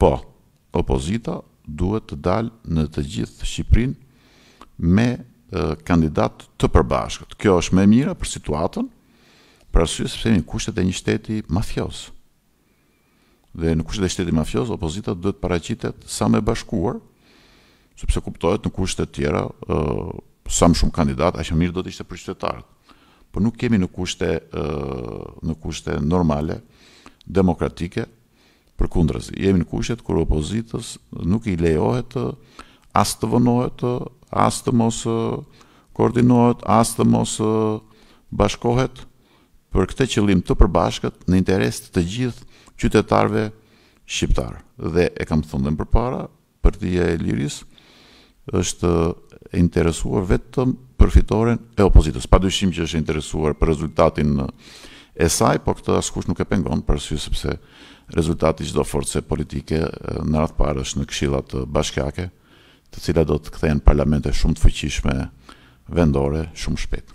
Po, opozita duhet të dalë në të gjithë Shqipërinë me kandidatë të përbashkët. Kjo është më e mira për situatën, për arsye sepse jemi në kushtet e një shteti mafioz. Dhe në kushtet e shteti mafioz, opozita duhet të paraqitet sa më e bashkuar, sepse kuptohet në kushtet e tjera, sa më shumë kandidatë, aq më mirë do të ishte për qytetarët. Por nuk kemi në kushte në kushte normale, demokratike, Përkundrazi, jemi në kushtet kur opozitës nuk i lejohet të as të vonohet, as të mos koordinohet, as të mos bashkohet për këtë qëllim të përbashkët në interes të të gjithë qytetarëve shqiptarë. Dhe e kam thënë dhe më përpara, Partia e Lirisë është e interesuar vetëm për fitoren e opozitës. Padyshim që është e interesuar për rezultatin e saj, po këtë askush nuk e pengon për arsye sepse rezultati i çdo force politike në radhë të parë është në këshillat bashkiake, të cilat do të kthehen në parlamente shumë të fuqishme vendore shumë shpejt.